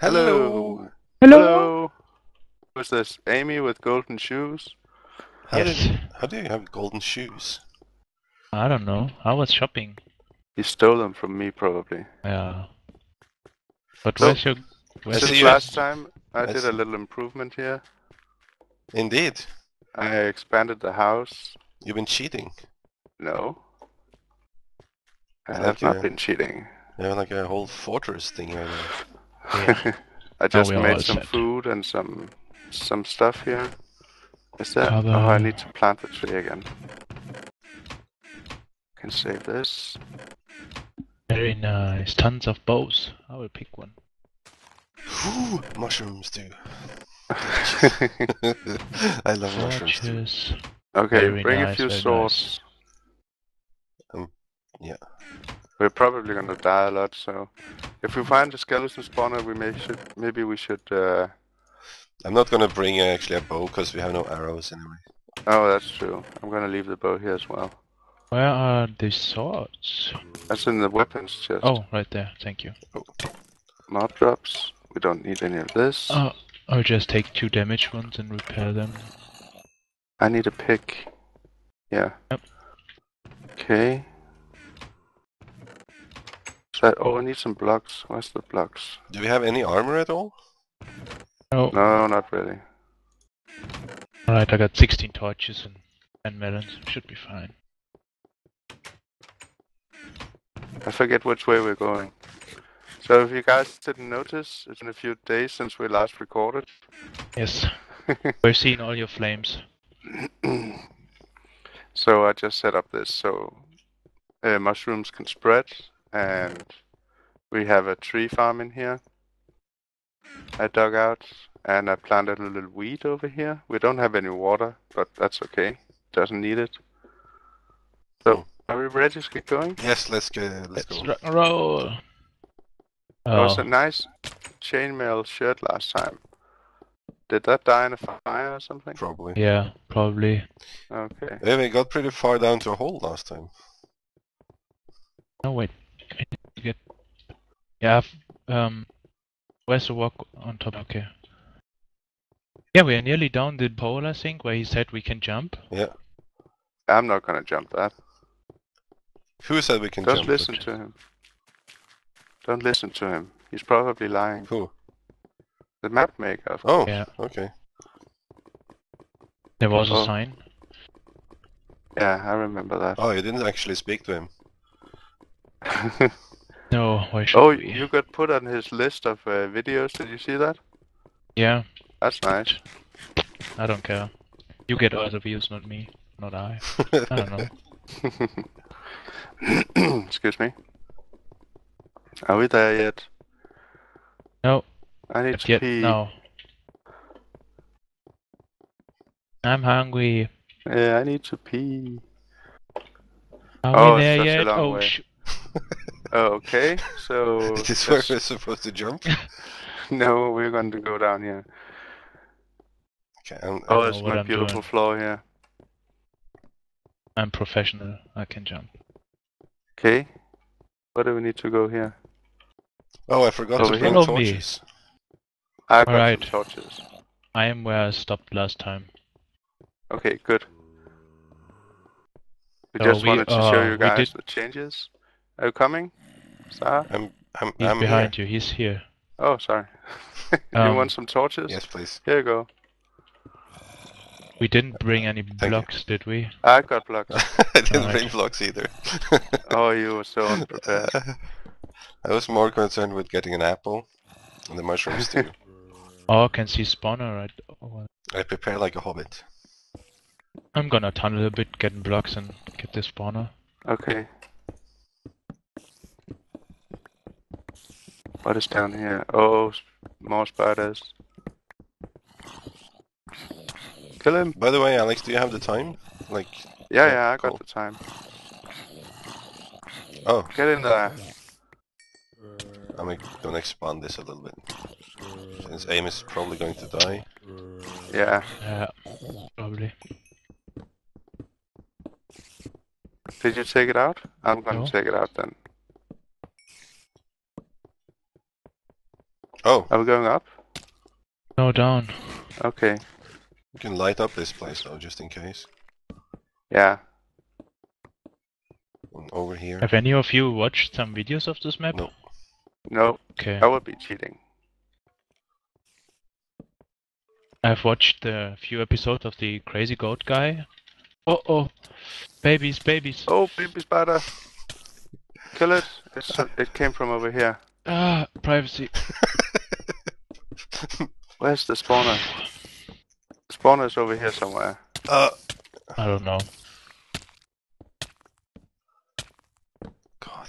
Hello. Hello. Who's this? Amy with golden shoes? How yes. did how do you have golden shoes? I don't know. I was shopping. You stole them from me, probably. Yeah. But So- where's your where's see Since you- last time, I I did a little improvement here. Indeed. I expanded the house. You've been cheating. No. I I have like not your- been cheating. You have like a whole fortress thing right now. Yeah. I just we are made some set. food and some some stuff here. Is that? Cover. Oh, I need to plant the tree again. Can save this. very nice. Tons of bows. I will pick one. Whew, mushrooms too. I love mushrooms too. Okay, Very bring a few very swords. Um, yeah. We're probably gonna die a lot, so if we find a skeleton spawner, we may should maybe we should. Uh... I'm not gonna bring uh, actually a bow because we have no arrows anyway. Oh, that's true. I'm gonna leave the bow here as well. Where are the swords? That's in the weapons chest. Oh, right there. Thank you. Oh. mob drops. We don't need any of this. Oh, I'll just take two damage ones and repair them. I need a pick. Yeah. Yep. Okay. So, oh, I need some blocks. Where's the blocks? Do we have any armor at all? Oh, No, not really. alright. I got 16 torches and 10 melons. Should be fine. I forget which way we're going. So if you guys didn't notice, it's been a few days since we last recorded. Yes. We're seeing all your flames. so I just set up this so uh, mushrooms can spread, and we have a tree farm in here. I dug out, and I planted a little weed over here. We don't have any water, but that's okay. Doesn't need it. So, hmm. are we ready to get going? Yes, let's go. Let's, Let's go. rock and roll. There was Oh, a nice chainmail shirt last time. Did that die in a fire or something? Probably. yeah, probably. Okay. Yeah, we got pretty far down to a hole last time. No, wait. I need to get. Yeah, um. Where's the walk on top? Okay. Yeah, we are nearly down the pole, I think, where he said we can jump. Yeah. I'm not gonna jump that. Who said we can Don't jump? listen to him. Don't listen to him. He's probably lying. Who? The map maker. of Oh, Yeah. okay. There was Oh. a sign. Yeah, I remember that. Oh, you didn't actually speak to him. No, why should oh, we? you got put on his list of uh, videos. Did you see that? Yeah, That's nice. I don't care. You get all the views, not me, not I. I don't know. Excuse me. Are we there yet? No, I need not to yet. pee. No. I'm hungry. Yeah, I need to pee. Are Oh, we there yet? Oh, sh- okay, so Is this where we're supposed to jump? no, we're going to go down here. Okay, I'm, Oh, it's my I'm beautiful doing. floor here. I'm professional. I can jump. Okay, where do we need to go here? oh, I forgot Over to bring Follow me. torches. I got Alright. some torches. I am where I stopped last time. Okay, good. We So just we, wanted to show uh, you guys did- the changes. Are you coming, Zzar? I'm, I'm, He's I'm behind you. He's here. Oh, sorry. you Um, want some torches? Yes, please. Here you go. We didn't bring any you. blocks, did we? I got blocks. I didn't Alright. bring blocks either. oh, you were so unprepared. I was more concerned with getting an apple and the mushrooms too. Oh, I can see spawner right over. I prepare like a hobbit. I'm gonna tunnel a bit, get blocks and get the spawner. Okay. What is down here? Oh, more spiders. Kill him. By the way, Alex, do you have the time? Like, Yeah, Yeah, yeah, I got cool. the time. oh, Get in there. I'm gonna expand this a little bit. Since aim is probably going to die. Yeah. Yeah, probably. Did you take it out? I'm gonna No. take it out then. Oh, Are we going up? No, down. Okay. you can light up this place though, just in case. Yeah. And over here. Have any of you watched some videos of this map? No. No, Okay. I would be cheating. I've watched a few episodes of the Crazy Goat guy. Oh oh, babies, babies. Oh, baby spider. Kill it. It's, it came from over here. Ah, privacy. Where's the spawner? Spawner is over here somewhere. uh, I don't know. God.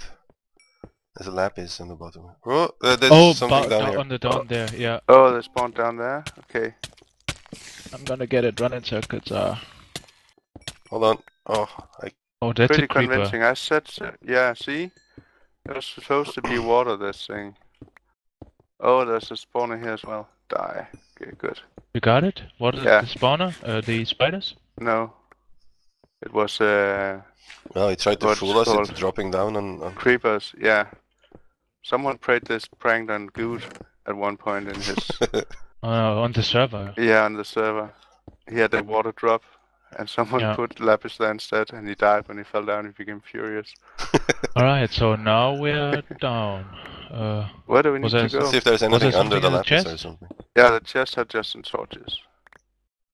There's a lapis in the bottom. Oh, uh, there's oh, something down down here. on the down there. Yeah, Oh, they spawned down there? Okay. I'm gonna get it. running in circles. Ah. Hold on. Oh, I Oh, that's Pretty a creeper. convincing. I said, so. yeah, see? There's supposed to be water, this thing. Oh, there's a spawner here as well. Die. Okay, good. You got it? What is Yeah. the spawner? Uh, the spiders? No. It was, uh, well, he tried to fool us into dropping down on. on creepers, yeah. Someone played this prank on Good at one point in his, Uh, on the server. yeah, on the server. He had a water drop, and someone Yeah. put lapis there instead, and he died when he fell down. He became furious. Alright, so now we're down. Uh, Where do we need to go? Let's see if there's there anything under the in the lapis chest? or something. Yeah, the chest had just some torches.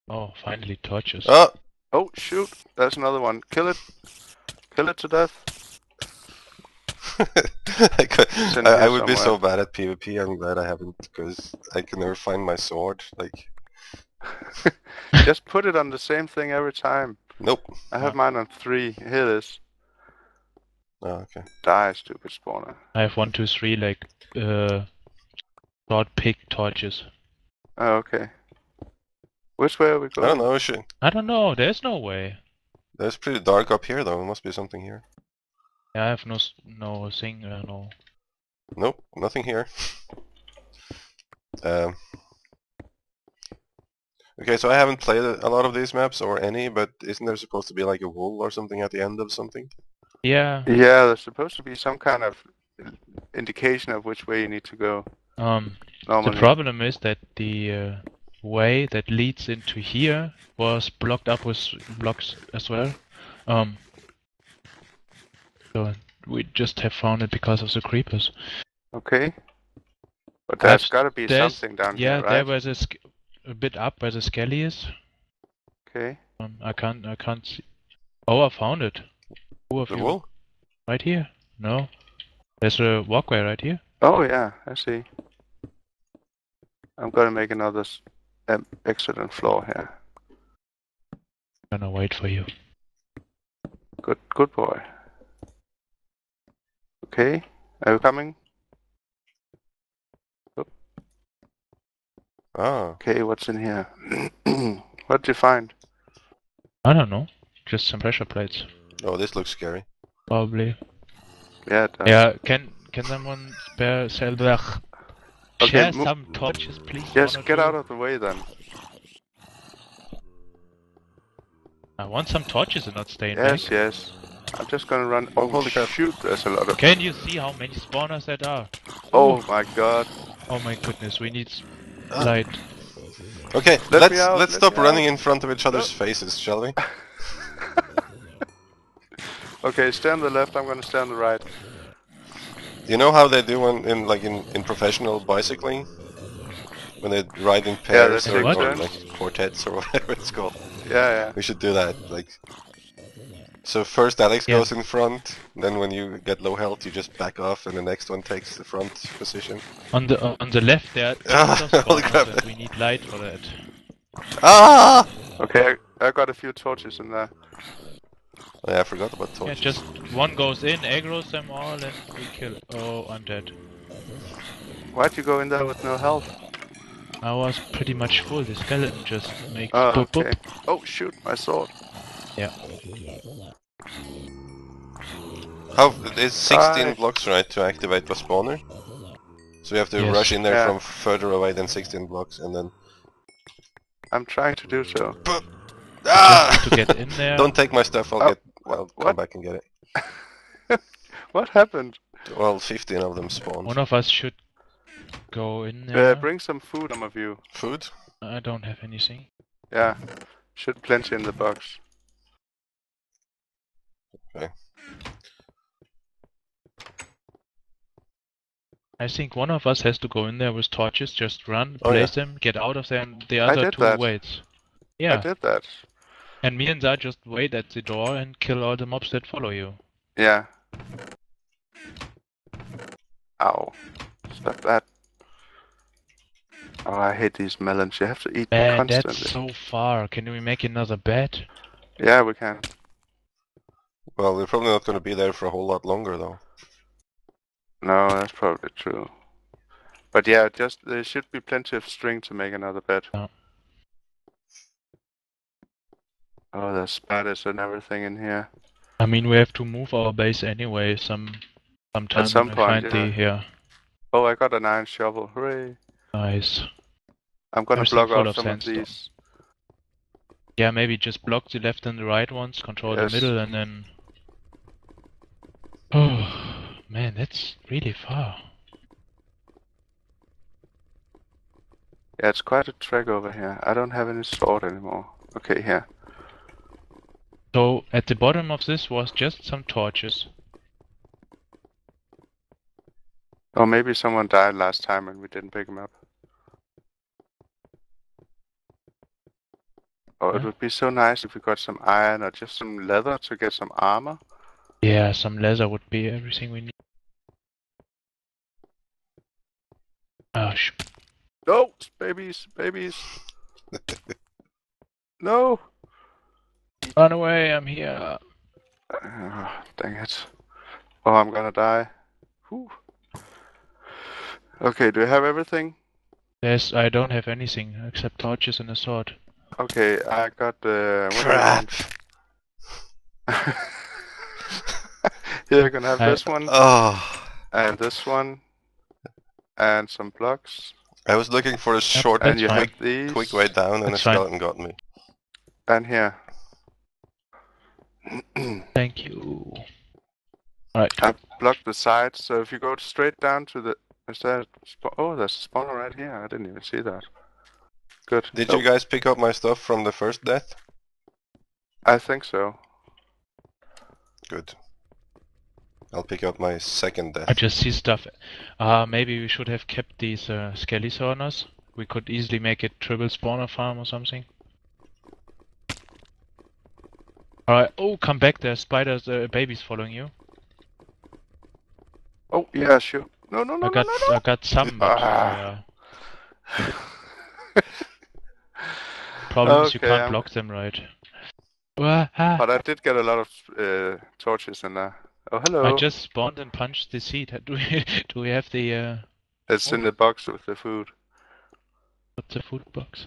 oh, finally torches. Oh, Oh, shoot! There's another one. Kill it. Kill it to death. I, could, I, I here would be so bad at PvP. I'm glad I haven't because I can never find my sword. Like, Just put it on the same thing every time. nope. I have mine on three. Here it is. Oh, okay. Die, stupid spawner. I have one, two, three, like, uh, short pick torches. Oh, okay. Which way are we going? I don't know. Should, I don't know, there's no way. there's pretty dark up here though. There must be something here. Yeah, I have no, no thing, uh, no. Nope, nothing here. Um. Okay, so I haven't played a a lot of these maps or any, but isn't there supposed to be like a wall or something at the end of something? Yeah, Yeah, there's supposed to be some kind of indication of which way you need to go. um, Normally. the problem is that the, uh, way that leads into here was blocked up with blocks as well. Um, so we just have found it because of the creepers. Okay. But Perhaps there's gotta be something down Yeah, here, there right? was a, sk- a bit up where the skelly is. Okay. Um, I can't, I can't see. Oh, I found it. Who of The you? wall? Right here? No. There's a walkway right here. Oh yeah, I see. I'm gonna make another um, excellent floor here. Gonna wait for you. Good, good boy. Okay, are you coming? Ah, Okay, what's in here? What'd you find? I don't know. Just some pressure plates, oh, this looks scary. probably. Yeah, it does. Yeah. Can can someone spare sell the Okay, share some torches, please? Yes, get two? out of the way then. I want some torches and not staying Yes, back. yes. I'm just gonna run. Oh, holy crap. shoot! There's a lot of. Can you see how many spawners that are? Oh my god. Oh my goodness, we need s- Ah. light. Okay, Let let's out, let's let stop running out. in front of each other's faces, shall we? Okay, stay on the left. I'm gonna stay on the right. You know how they do in, in like in, in professional bicycling? When they ride in pairs they or, or like quartets or whatever it's called. Yeah, yeah. We should do that. Like, so first Alex Yeah. goes in front, then when you get low health, you just back off, and the next one takes the front position. On the uh, on the left there Ah, tons of holy crap. we need light for that. Ah! Okay, I, I got a few torches in there. Oh, yeah, I forgot about Yeah, torches. just one goes in, aggroes them all, and we kill. Oh, I'm dead. Why'd you go in there with no health? I was pretty much full. The skeleton just makes Oh, boop okay. boop. Oh shoot, my sword. Yeah. How it's 16 Bye. blocks, right, to activate the spawner? So you have to Yes. rush in there Yeah. from further away than 16 blocks, and then. I'm trying to do so. Ah! to get in there. Don't take my stuff. I'll Oh, get. I'll come what? back and get it. What happened? Well, 15 of them spawned. One of us should go in Uh, there. bring some food, some of you. Food? I don't have anything. Yeah, should plenty in the box. I think one of us has to go in there with torches, just run, Oh, place them, get out of there, and the other two that. waits. I did that. and me and Zzar just wait at the door and kill all the mobs that follow you. Yeah. Ow. Stop that. Oh, I hate these melons. You have to eat Man, constantly. that's so far. Can we make another bet? Yeah, we can. Well, we're probably not going to be there for a whole lot longer, though. No, that's probably true. But yeah, just there should be plenty of string to make another bed. Yeah. Oh, there's spiders and everything in here. I mean, we have to move our base anyway. Some, sometime some we point, find the here. Oh, I got an iron shovel. Hooray! Nice. I'm gonna Everything block full out of some sandstone. of these. Yeah, maybe just block the left and the right ones, control Yes. the middle, and then. Oh man, that's really far. Yeah, it's quite a trek over here. I don't have any sword anymore. Okay, here. So at the bottom of this was just some torches. Or maybe someone died last time and we didn't pick him up. Oh, it would be so nice if we got some iron or just some leather to get some armor. Yeah, some leather would be everything we need. Oh, sh- No, babies, babies. no. run away! I'm here. Ah, dang it. Oh, I'm gonna die. Whew. Okay, do you have everything? Yes, I don't have anything except torches and a sword. Okay, I got the. what do you Crap! want? Here, you can have I- this one Oh, and this one and some blocks. I was looking for a short and you fine. have these. quick way down, and a That's fine. skeleton got me. And here. Thank you. Alright. I blocked the sides, so if you go straight down to the. Is that. Sp- oh, there's a spawner right here. I didn't even see that. Good. Did Oh, you guys pick up my stuff from the first death? I think so. Good. I'll pick up my second death. I just see stuff. Uh, maybe we should have kept these uh, skelly spawners. We could easily make it triple spawner farm or something. Alright, oh, come back, there's spiders, uh, babies following you. Oh, yeah, sure. No, no, no, I got, no, no, I got some, but Ah. uh, problem is you can't I'm- block them right. But I did get a lot of uh, torches in there. Oh, hello. I just spawned and punched the seed. Do we, do we have the, uh, It's in the box with the food. what's the food box?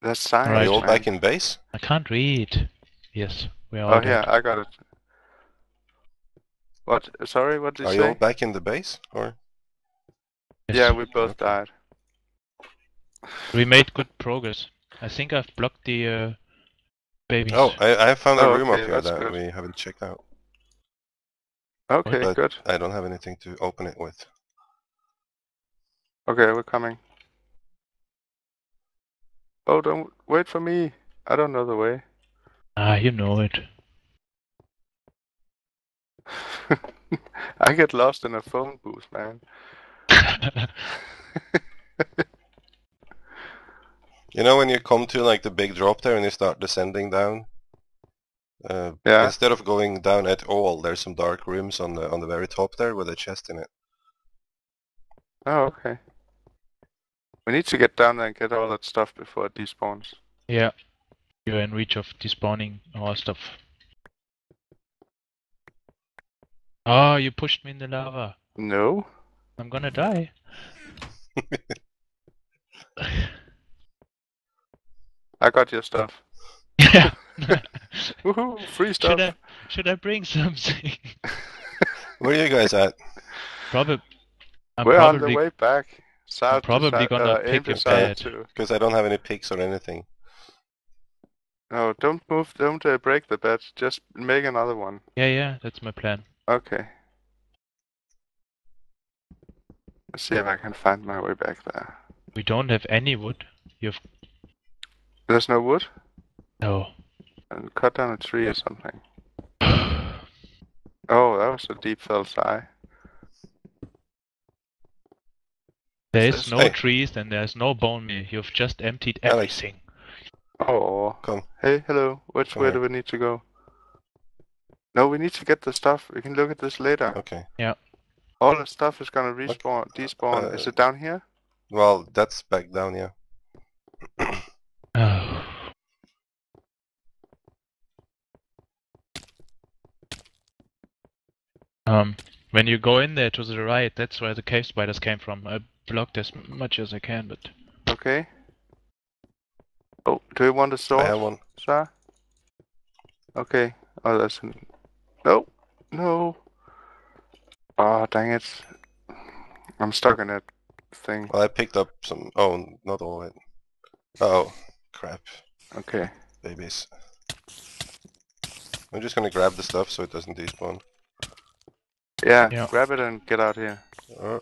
That's science. Are Right. you all back in base? I can't read. Yes, we are all Oh, yeah. I got it. What? Sorry, what did Are you you all back in the base? Or Yes. Yeah, we both Okay. died. We made good progress. I think I've blocked the uh, babies. oh, I I found a Oh, room okay, up here that good. we haven't checked out. Okay, But good. I don't have anything to open it with. Okay, we're coming. Oh, don't wait for me. I don't know the way. Ah, you know it. I get lost in a phone booth, man. You know when you come to like the big drop there and you start descending down? Uh, Yeah. Instead of going down at all, there's some dark rooms on the on the very top there with a chest in it. Oh, okay. We need to get down there and get all that stuff before it despawns. yeah, you're in reach of despawning our stuff. Oh, you pushed me in the lava. No? I'm gonna die. I got your stuff. yeah. Woohoo! Free stuff. should I should I bring something? Where are you guys at? Probably. I'm We're on the way back. South to probably south, gonna uh, pick to a bed. Because I don't have any picks or anything. No, don't move. Don't uh, break the bed. Just make another one. Yeah, yeah, that's my plan. Okay. Let's see if I can find my way back there. We don't have any wood. You've There's no wood? no. And cut down a tree or something. Oh, that was a deep fell sigh. There is no Hey. trees and there's no bone meal. You've just emptied everything. Oh. Come. Hey, hello. Which Come way here. do we need to go? No, we need to get the stuff. We can look at this later. Okay. Yeah. All the stuff is gonna respawn, despawn. is Uh, it down here? Well, that's back down, yeah. Um, when you go in there to the right, that's where the cave spiders came from. I blocked as much as I can, but Okay. Oh, do you want a I sword, have one. sir? Okay. Oh, that's an... No. No. Oh, dang it. I'm stuck in that thing. Well, I picked up some. Oh, not all of it. Oh, crap. Okay. Babies. I'm just gonna grab the stuff so it doesn't despawn. Yeah, Yeah. grab it and get out here. Uh.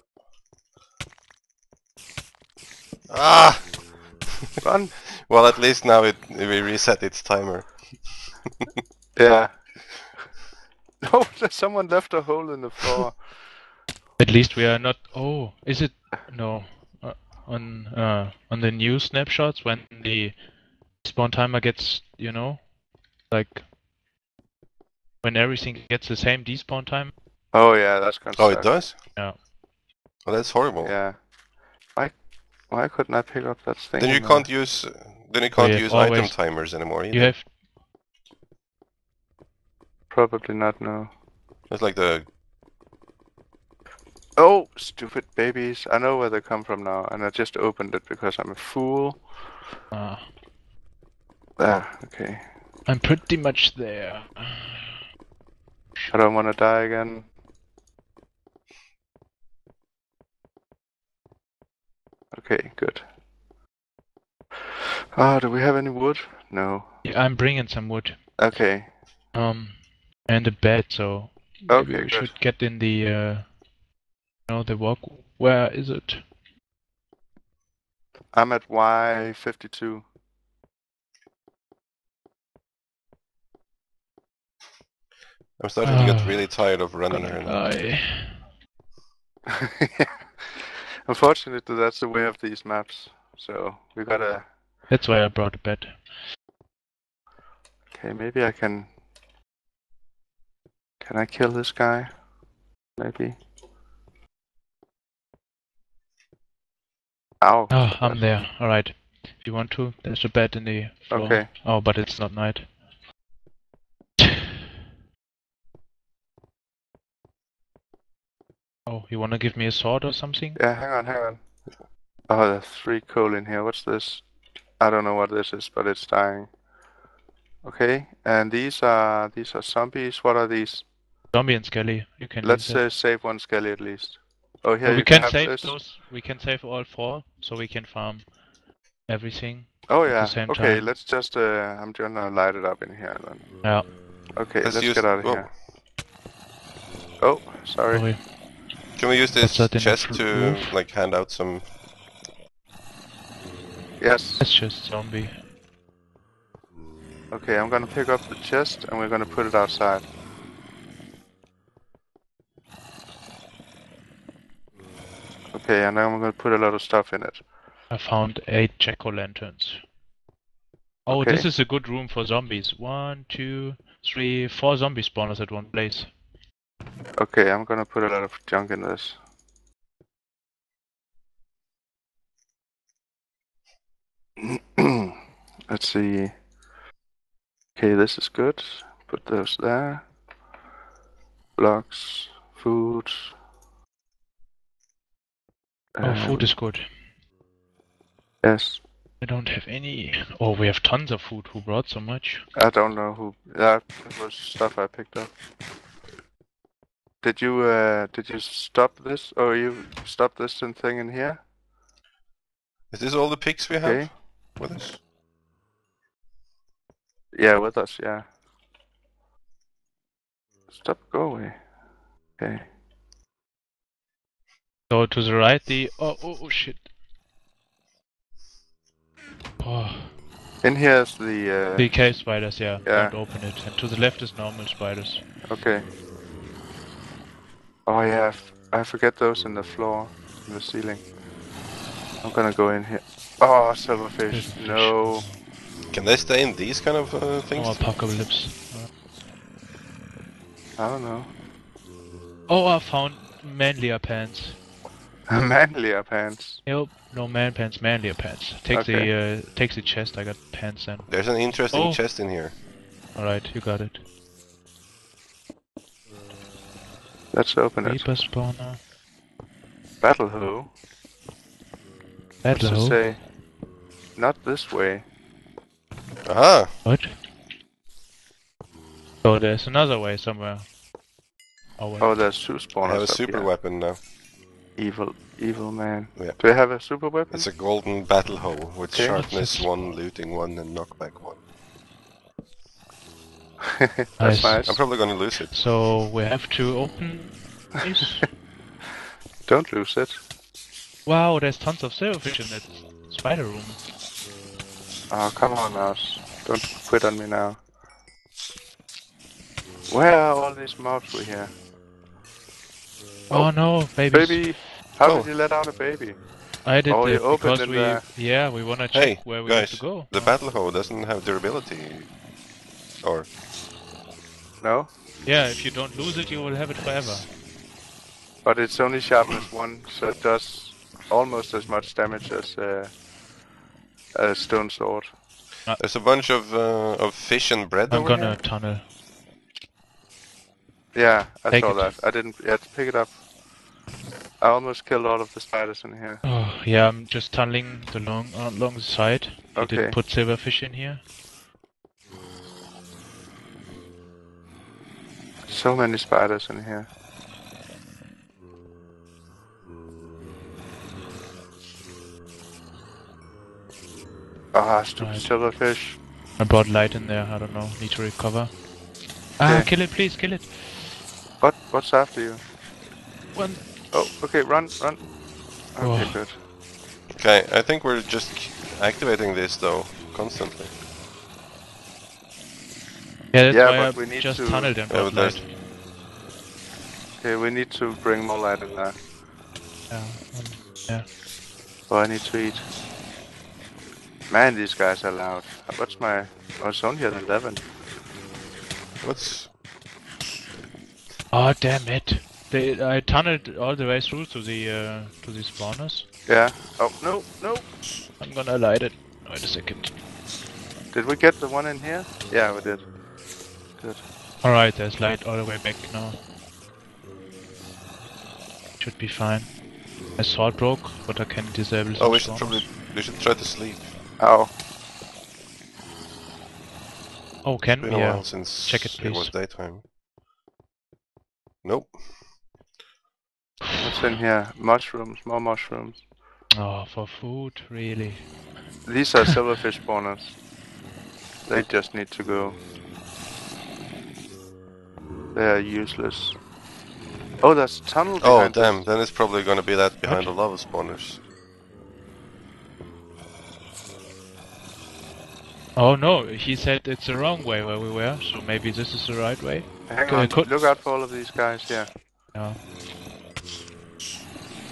Ah! Run! well, at least now it we reset its timer. Yeah. No, there's someone left a hole in the floor. at least we are not. Oh, is it no? Uh, on uh on the new snapshots when the spawn timer gets, you know, like when everything gets the same despawn time. Oh yeah, that's gonna Oh, suck. it does? Yeah. Well, that's horrible. Yeah. Why? Why couldn't I pick up that thing? Then you can't use. Then you can't yeah, use item timers anymore either. You have Probably not. No. It's like the. Oh, stupid babies! I know where they come from now, and I just opened it because I'm a fool. uh, Ah, okay. I'm pretty much there. I don't want to die again. Okay, good. Ah, do we have any wood? No. Yeah, I'm bringing some wood. Okay. Um, and a bed, so maybe Okay, we good. should get in the, uh, you know, the walk. Where is it? I'm at Y52. I'm starting to get Ah, really tired of running Gonna here now. die. Unfortunately, that's the way of these maps. So we gotta. That's why I brought a bed. Okay, maybe I can. Can I kill this guy? Maybe. Ow. Oh, I'm there. Alright. If you want to, there's a bed in the floor. Okay. Oh, but it's not night. Oh, you wanna give me a sword or something? Yeah, hang on, hang on. Oh, there's three coal in here. What's this? I don't know what this is, but it's dying. Okay, and these are these are zombies. What are these? Zombie and Skelly. You can Let's use uh, save one skelly at least. Oh, here Well, we you can have save this. those. We can save all four, so we can farm everything. Oh at the yeah. same Okay, time. let's just. Uh, I'm gonna light it up in here then. Yeah. Okay, Let's let's, use- get out of oh. here. Oh, sorry. Sorry. Can we use this that in the chest to roof? like hand out some? Yes. That's just zombie. Okay, I'm gonna pick up the chest and we're gonna put it outside. Okay, and now I'm gonna put a lot of stuff in it. I found eight jack-o'-lanterns. Oh, this is a good room for zombies. One, two, three, four zombie spawners at one place. Okay, I'm gonna put a lot of junk in this. Let's see. Okay, this is good. Put those there. Blocks, food. Oh, food Um, is good. Yes. I don't have any. Oh, we have tons of food. Who brought so much? I don't know who. That was stuff I picked up. Did you uh did you stop this or you stop this thing in here? Is this all the pigs we have Okay. with us? Yeah, with us. Yeah. Stop. Go away. Okay. So to the right, the oh oh, oh shit. Oh, In here is the. Uh, the cave spiders, yeah. Yeah. Don't open it. And to the left is normal spiders. Okay. Oh yeah, I f- I forget those in the floor, in the ceiling. I'm gonna go in here. Oh, silverfish. Silverfish. No. Can they stay in these kind of uh, Oh, things? apocalypse. Uh, I don't know. Oh, I found manlier pants. Manlier pants. Nope, no man pants, manlier pants. Take Okay. the uh, take the chest. I got pants then. There's an interesting Oh. chest in here. All right, you got it. Let's open it. Reaper spawner. Battle hoe. What's Battle it hoe. say? Not this way. Aha! What? Oh, there's another way somewhere. Oh. Oh, there's two I spawners. have a up super here. weapon now. Evil, evil man. Yeah. Do you have a super weapon? It's a golden battle hoe with Okay. sharpness 1, looting 1, and knockback 1. That's Nice. nice. I'm probably gonna lose it. So we have to open this. Don't lose it. wow, there's tons of silverfish in that spider room. Oh, come on, mouse. Don't quit on me now. Where are all these mobs we hear? Oh, oh, no, babies. Baby! How Oh. did you let out a baby? I did Oh, you it because we the- yeah we wanna check Hey, where we guys, have to go. the battle hoe doesn't have durability. Or, No? Yeah, if you don't lose it, you will have it forever. But it's only sharpness 1, so it does almost as much damage as uh, a stone sword. there's a bunch of uh, of fish and bread I'm over gonna here. tunnel. Yeah, I Take saw it. that. I didn't yet pick it up. I almost killed all of the spiders in here. Oh yeah, I'm just tunneling the long uh, along the side. I Okay. didn't put silverfish in here. So many spiders in here. Ah, stupid Right. silverfish. I brought light in there. I don't know. Need to recover. Ah, Okay. kill it, please, kill it. What? What's after you? One. Oh, okay, run, run. Okay, Oh. good. Okay, I think we're just activating this though, constantly. Yeah, that's Yeah, why but I we need just to- tunneled and Yeah, brought but there's- light. Okay, we need to bring more light in there. Yeah, um, yeah. Oh, I need to eat. Man, these guys are loud. What's my... Oh, it's only at 11. What's Oh damn it! They, I tunneled all the way through to the uh, to the spawners. Yeah. Oh, no, no. I'm gonna light it. Wait a second. Did we get the one in here? Yeah, we did. Good. Alright, there's light all the way back now. Should be fine. My sword broke, but I can disable Oh, some we should spawners. probably we should try to sleep. Ow. Oh, can Been we? a Yeah. since Check it, please. it was daytime. Nope. What's in here? Mushrooms, more mushrooms. Oh, for food, really? These are silverfish spawners. They just need to go. They are useless. Oh, there's a tunnel Oh damn! us. Then it's probably gonna be that behind the lava spawners. Oh no, he said it's the wrong way where we were, so maybe this is the right way? Hang Okay, on, could- look out for all of these guys, yeah. Yeah.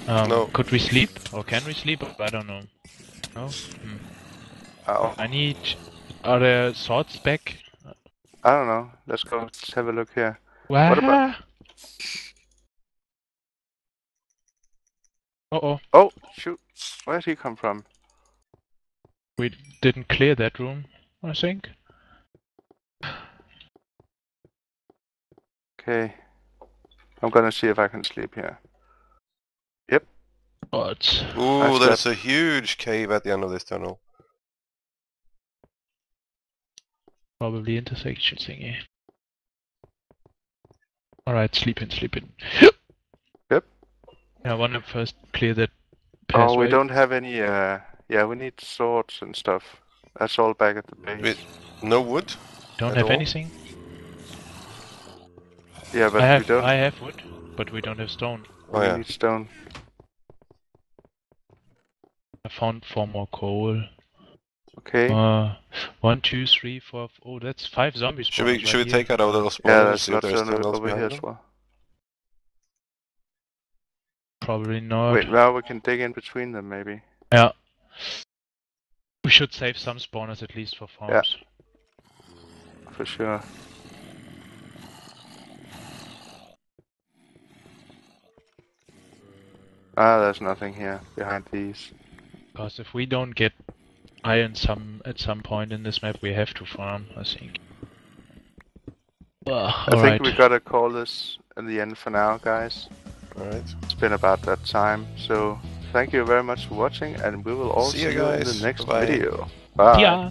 Um, No. Could we sleep? Or can we sleep? I don't know. No? Hmm. Oh, I need... Are there swords back? I don't know. Let's go let's have a look here. What about- Uh oh, Oh, shoot. Where did he come from? we didn't clear that room, I think. Okay. I'm gonna see if I can sleep here. Yep. But Ooh, I there's a huge cave at the end of this tunnel. probably intersection thingy. Alright, sleep in, sleep in. Yep. Yeah, I wanna first clear that Oh, we don't have any, uh... Yeah, we need swords and stuff. That's all back at the base. Wait. No wood? Don't have all? anything? Yeah, but I we have don't... I have wood, but we don't have stone. Oh we yeah. need stone. I found four more coal. Okay. Uh, one, two, three, four. Oh, that's five zombies. Should we should we take out our little spawn yeah, and there's see lots there's on over here as well. Probably not. Wait, now we can dig in between them maybe. Yeah. We should save some spawners at least for farms. Yeah. For sure. Ah, there's nothing here behind these. Because if we don't get iron some at some point in this map, we have to farm. I think. Uh, I think we gotta call this in the end for now, guys. Alright. It's been about that time. So thank you very much for watching, and we will all See see, ya, you in the next Bye-bye. video. Bye. Yeah.